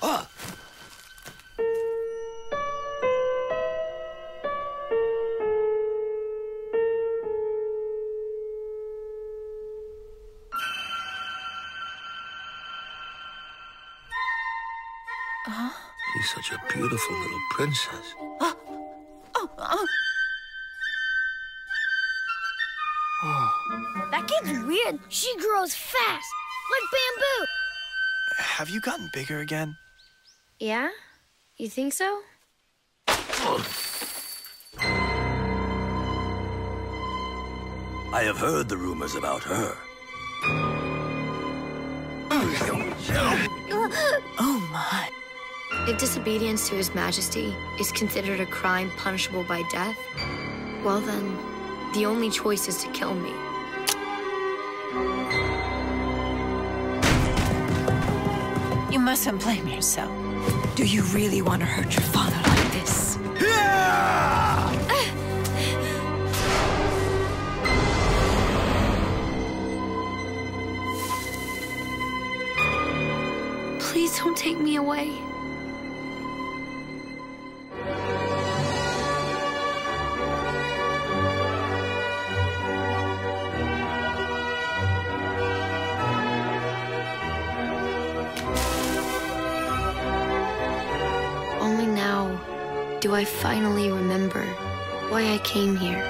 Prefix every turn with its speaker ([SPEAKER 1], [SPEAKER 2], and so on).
[SPEAKER 1] Ah! She's such a beautiful little princess.
[SPEAKER 2] That kid's weird. She grows fast, like bamboo.
[SPEAKER 3] Have you gotten bigger again?
[SPEAKER 2] Yeah? You think so?
[SPEAKER 1] I have heard the rumors about her.
[SPEAKER 4] Oh my.
[SPEAKER 2] If disobedience to His Majesty is considered a crime punishable by death, well then, the only choice is to kill me.
[SPEAKER 4] You mustn't blame yourself. Do you really want to hurt your father like this?
[SPEAKER 2] Please don't take me away. do I finally remember why I came here.